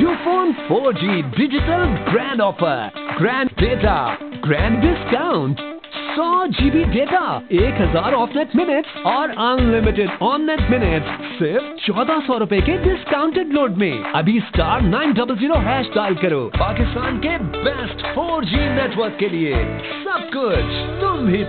Ufone 4G digital grand offer grand data grand discount सौ GB data एक हज़ार off net minute और unlimited on net minute सिर्फ़ चौदह सौ रूपए के डिस्काउंटेड लोड में। अभी star nine double zero hash dial करो। पाकिस्तान के बेस्ट फोर जी नेटवर्क के लिए सब कुछ तुम भी